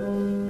Gleich